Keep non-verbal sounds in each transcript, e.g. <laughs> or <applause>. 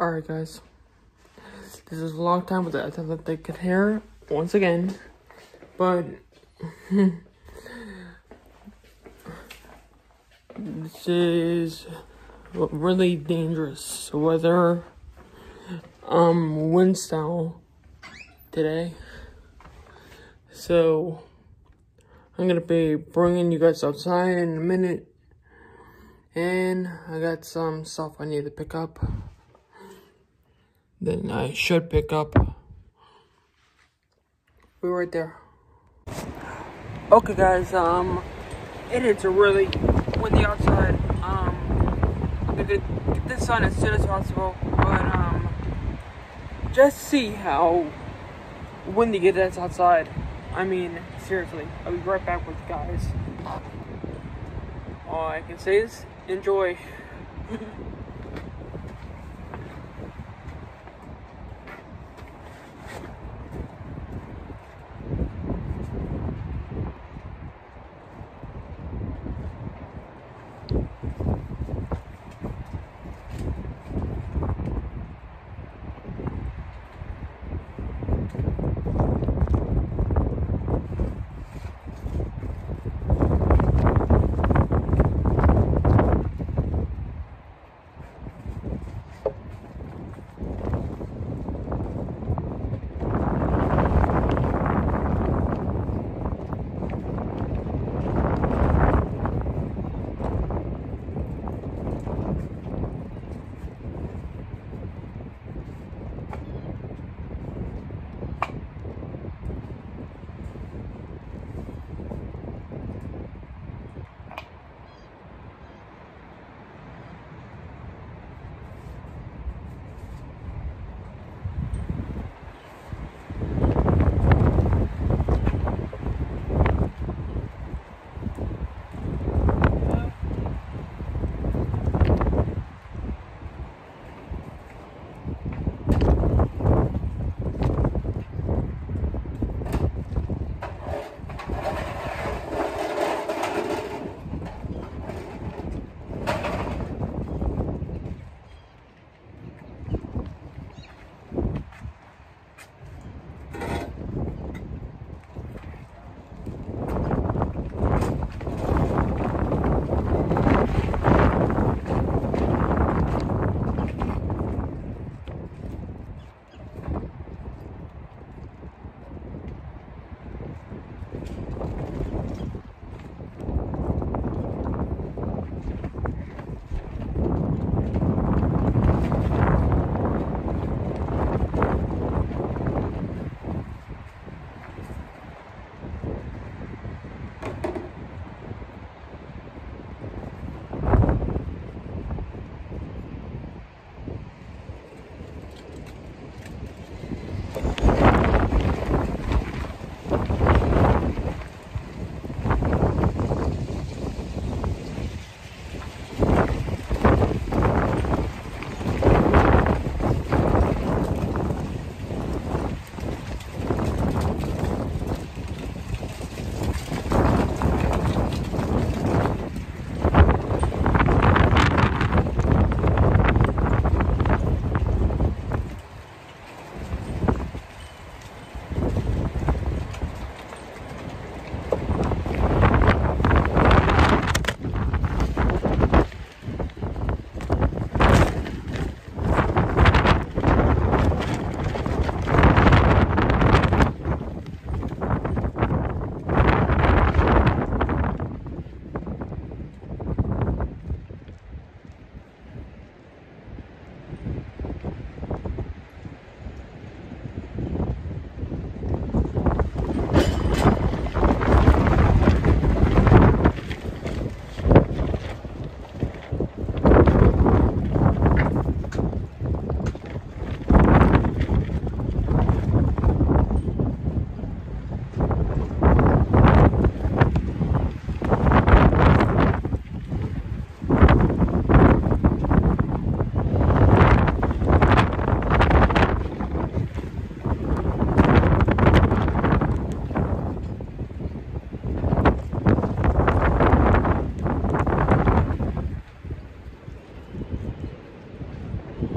Alright, guys. This is a long time with the athletic hair once again, but <laughs> this is really dangerous weather, um, wind style today. So I'm gonna be bringing you guys outside in a minute, and I got some stuff I need to pick up then I should pick up. We're right there. Okay, guys. Um, it is really windy outside. Um, get this on as soon as possible. But um, just see how windy it is outside. I mean, seriously. I'll be right back with you guys. All I can say is enjoy. <laughs>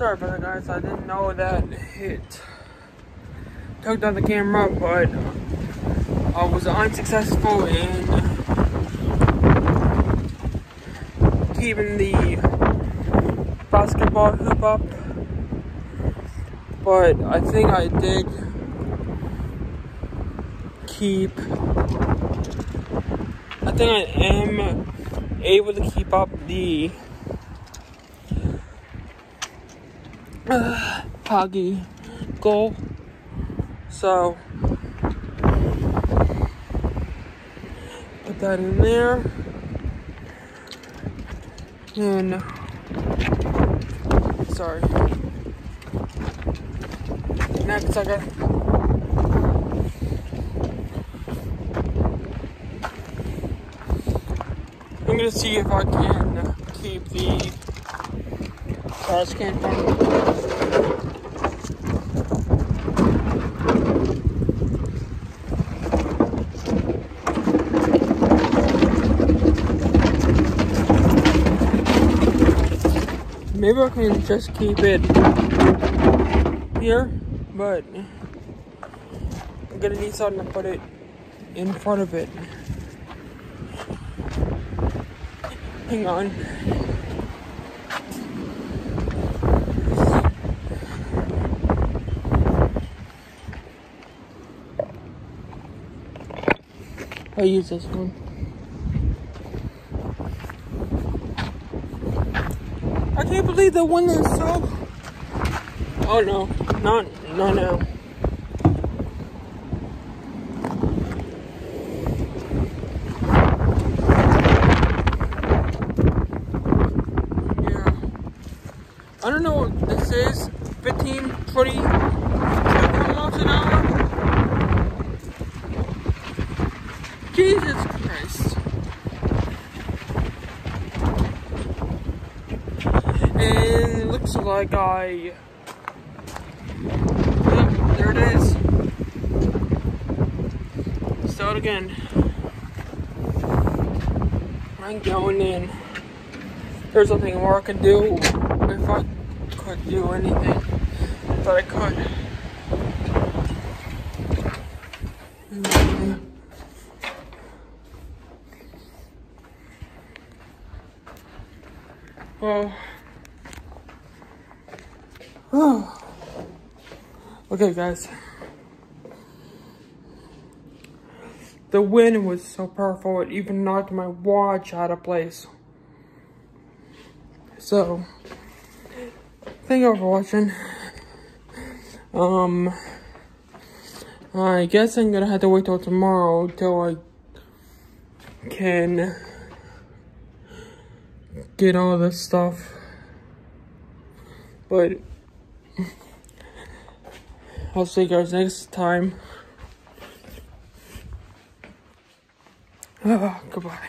sorry that, guys. I didn't know that it took down the camera, but I was unsuccessful in keeping the basketball hoop up. But I think I did keep. I think I am able to keep up the <sighs> Poggy goal. So put that in there. And sorry. Next I got I'm gonna see if I can keep the trash can Maybe I can just keep it here, but I'm gonna need something to put it in front of it. Hang on. I'll use this one. I can't believe the one is so. Oh no, not not now. Yeah. I don't know what this is. 15, 20 miles an hour. Looks like I. Yep, there it is. Start again. I'm going in. There's nothing more I can do if I could do anything but I could. Okay, guys. The wind was so powerful, it even knocked my watch out of place. So, thank you for watching. Um, I guess I'm gonna have to wait till tomorrow till I can get all this stuff. But I'll see you guys next time. Ah, goodbye.